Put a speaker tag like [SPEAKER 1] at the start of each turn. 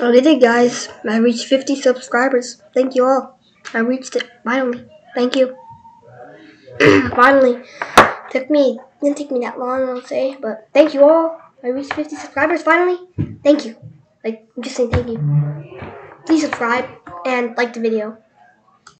[SPEAKER 1] I did it, guys. I reached 50 subscribers. Thank you all. I reached it finally. Thank you. finally. Took me didn't take me that long, I'll say, but thank you all. I reached 50 subscribers finally. Thank you. Like, I'm just saying thank you. Please subscribe and like the video.